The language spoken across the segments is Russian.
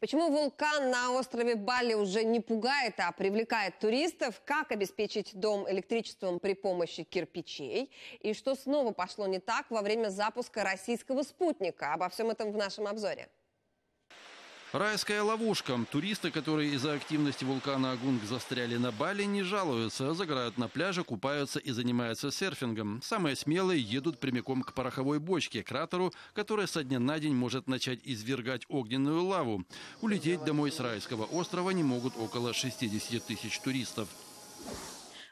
Почему вулкан на острове Бали уже не пугает, а привлекает туристов? Как обеспечить дом электричеством при помощи кирпичей? И что снова пошло не так во время запуска российского спутника? Обо всем этом в нашем обзоре. Райская ловушка. Туристы, которые из-за активности вулкана Агунг застряли на Бали, не жалуются. Загорают на пляже, купаются и занимаются серфингом. Самые смелые едут прямиком к пороховой бочке, кратеру, который со дня на день может начать извергать огненную лаву. Улететь домой с райского острова не могут около 60 тысяч туристов.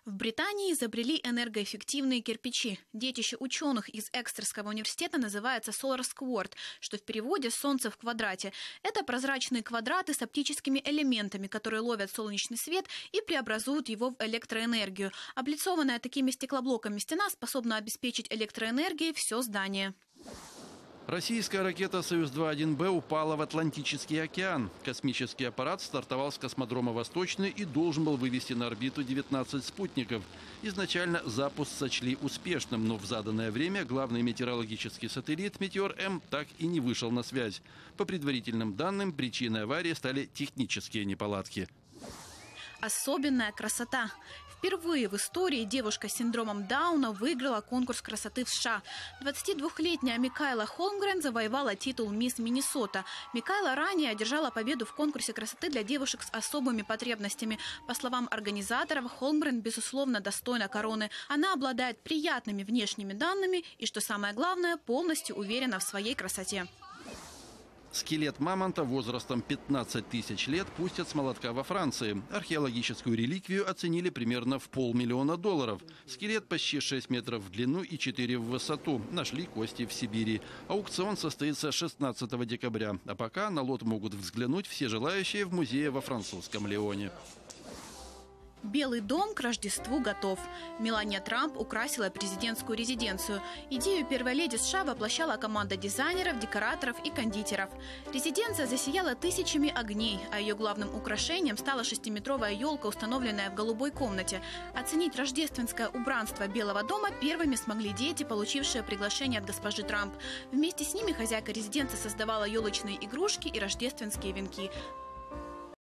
В Британии изобрели энергоэффективные кирпичи. Детище ученых из Экстерского университета называется Solar Squart, что в переводе «солнце в квадрате». Это прозрачные квадраты с оптическими элементами, которые ловят солнечный свет и преобразуют его в электроэнергию. Облицованная такими стеклоблоками стена способна обеспечить электроэнергией все здание. Российская ракета «Союз-2-1Б» упала в Атлантический океан. Космический аппарат стартовал с космодрома «Восточный» и должен был вывести на орбиту 19 спутников. Изначально запуск сочли успешным, но в заданное время главный метеорологический сателлит «Метеор-М» так и не вышел на связь. По предварительным данным, причиной аварии стали технические неполадки. Особенная красота. Впервые в истории девушка с синдромом Дауна выиграла конкурс красоты в США. 22-летняя Микайла Холмгрен завоевала титул «Мисс Миннесота». Микайла ранее одержала победу в конкурсе красоты для девушек с особыми потребностями. По словам организаторов, Холмгрен, безусловно, достойна короны. Она обладает приятными внешними данными и, что самое главное, полностью уверена в своей красоте. Скелет мамонта возрастом 15 тысяч лет пустят с молотка во Франции. Археологическую реликвию оценили примерно в полмиллиона долларов. Скелет почти 6 метров в длину и 4 в высоту. Нашли кости в Сибири. Аукцион состоится 16 декабря. А пока на лот могут взглянуть все желающие в музее во французском Леоне. Белый дом к Рождеству готов. Мелания Трамп украсила президентскую резиденцию. Идею первой леди США воплощала команда дизайнеров, декораторов и кондитеров. Резиденция засияла тысячами огней, а ее главным украшением стала шестиметровая елка, установленная в голубой комнате. Оценить рождественское убранство Белого дома первыми смогли дети, получившие приглашение от госпожи Трамп. Вместе с ними хозяйка резиденции создавала елочные игрушки и рождественские венки.